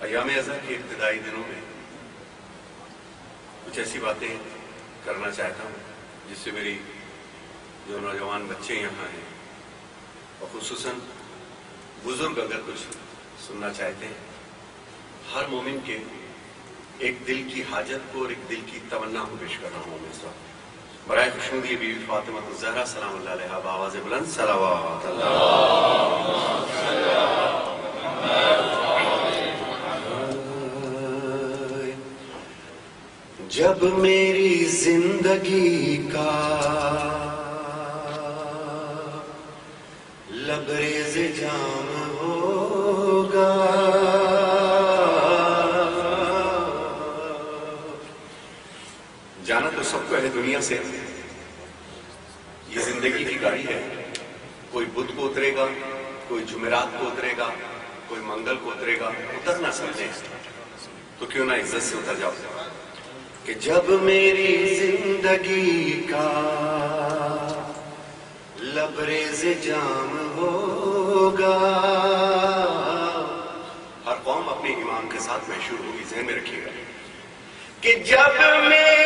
ایام ازا کے ابتدائی دنوں میں کچھ ایسی باتیں کرنا چاہتا ہوں جس سے میری جو نوجوان بچے یہاں ہیں اور خصوصاً بزرگ اگر کچھ سننا چاہتے ہیں، ہر مومن کے ایک دل کی حاجت کو اور ایک دل کی تمنا کو پیش کر رہا ہوں میں اس وقت۔ برائے خوشنودی بی بی فاطمہ الزہرا سلام اللہ علیہ بآواز بلند صلوات اللہ۔ جب میری زندگی کا لبریز جام ہوگا دنیا سے۔ یہ زندگی کی گاڑی ہے۔ کوئی بدھ کو اترے گا، کوئی جمعرات کو اترے گا، کوئی منگل کو اترے گا۔ اتر نہ سمجھے تو کیوں نہ عزت سے اتر جاؤ؟ کہ جب میری زندگی کا لبریز جام ہوگا، ہر قوم اپنے امام کے ساتھ محشور ہوگی، ذہن میں رکھیے گا۔ کہ جب میری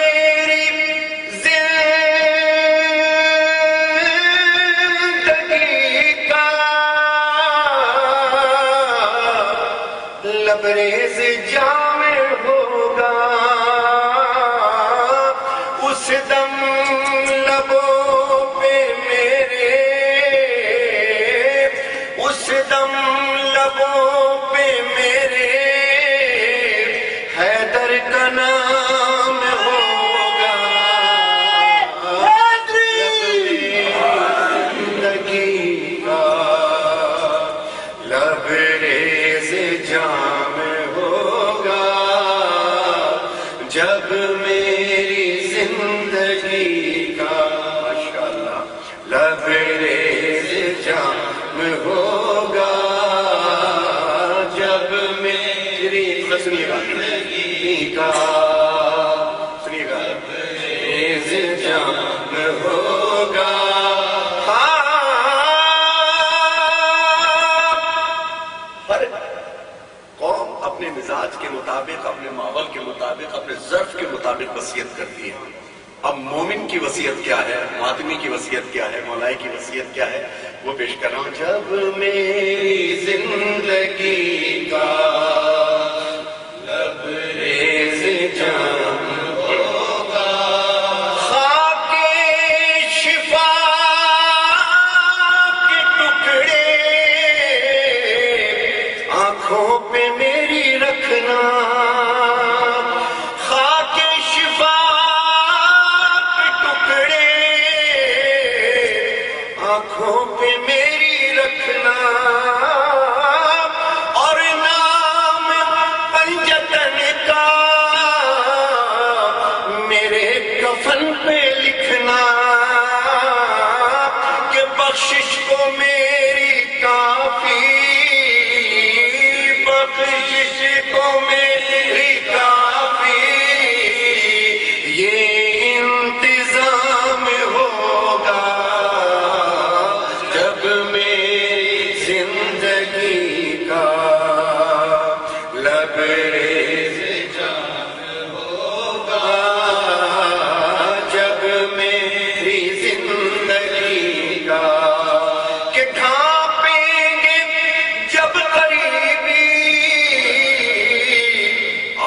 لبریز جام ہوگا، اس دم لبوں پہ میرے، اس دم لبوں پہ میرے، حیدر کا نام لبریز جام ہوگا جب میری زندگی کا سنیے گا۔ لبریز جام ہوگا۔ ہر قوم اپنے مزاج کے مطابق اپنے ماحول کے مطابق اپنے ظرف کے مطابق وصیت کرتی ہے۔ اب مومن کی وصیت کیا ہے؟ ماتمی کی وصیت کیا ہے؟ مولائی کی وصیت کیا ہے؟ وہ پیش کر رہا ہوں۔ جب میری زندگی کا خاک شفا ٹکڑے آنکھوں پہ میری رکھنا آنکھوں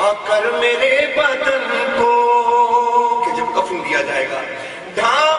آ کر میرے بدن کو کہ جب کفن دیا جائے گا ڈھانپیں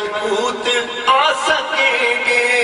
ملکوت آ سکیں گے۔